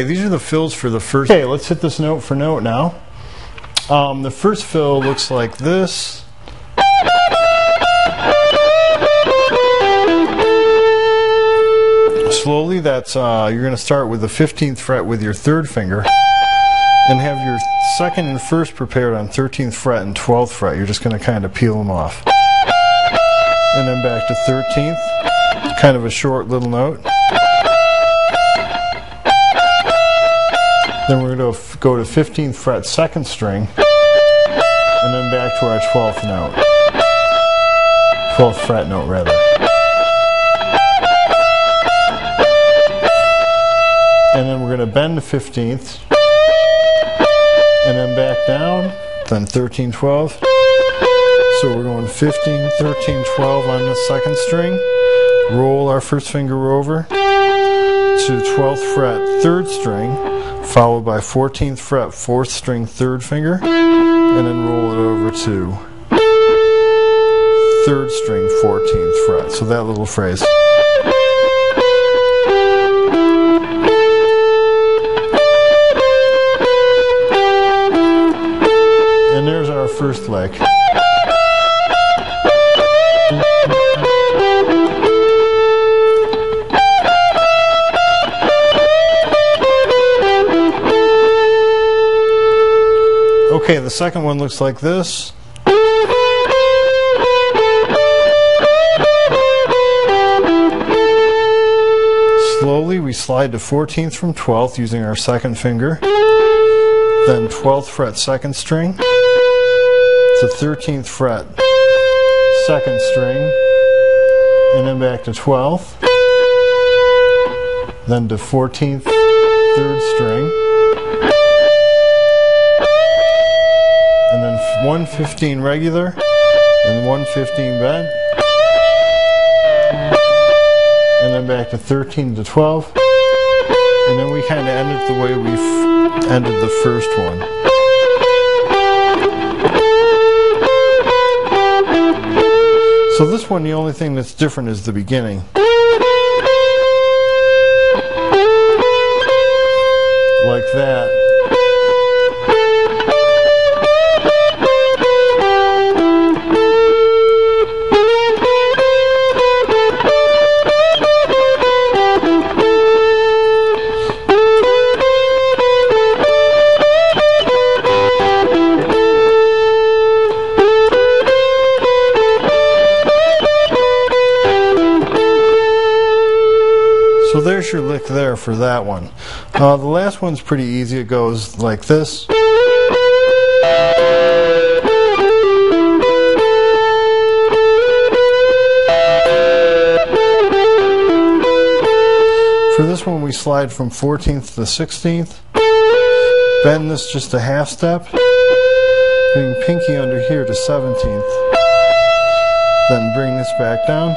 Okay, these are the fills for the first. Okay, let's hit this note for note now. Um, the first fill looks like this. Slowly, that's uh, you're going to start with the 15th fret with your third finger, and have your second and first prepared on 13th fret and 12th fret. You're just going to kind of peel them off, and then back to 13th, kind of a short little note. Then we're going to go to 15th fret second string and then back to our 12th note. 12th fret note rather. And then we're going to bend the 15th and then back down, then 13, 12. So we're going 15, 13, 12 on the second string. Roll our first finger over to 12th fret third string followed by 14th fret, 4th string, 3rd finger, and then roll it over to 3rd string, 14th fret. So that little phrase. And there's our first lick. Okay, the second one looks like this. Slowly we slide to 14th from 12th using our second finger. Then 12th fret second string to 13th fret second string and then back to 12th. Then to 14th 115 regular and 115 bend and then back to 13 to 12 and then we kind of end it the way we ended the first one. So this one the only thing that's different is the beginning. Like that your lick there for that one. Uh, the last one's pretty easy. It goes like this. For this one, we slide from 14th to 16th. Bend this just a half step. Bring pinky under here to 17th. Then bring this back down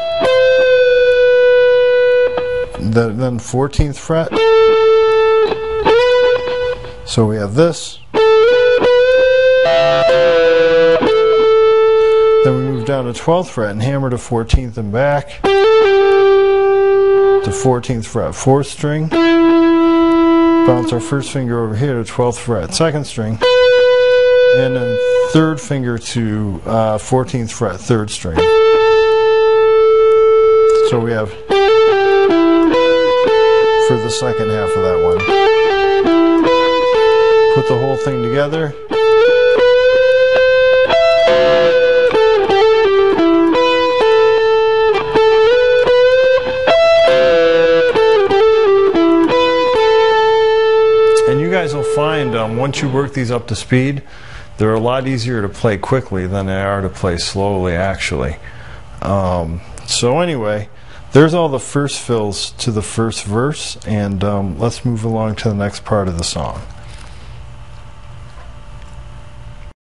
the, then 14th fret. So we have this. Then we move down to 12th fret and hammer to 14th and back. To 14th fret, 4th string. Bounce our first finger over here to 12th fret, 2nd string. And then third finger to uh, 14th fret, 3rd string. So we have for the second half of that one. Put the whole thing together. And you guys will find um, once you work these up to speed, they're a lot easier to play quickly than they are to play slowly, actually. Um, so, anyway. There's all the first fills to the first verse, and um, let's move along to the next part of the song.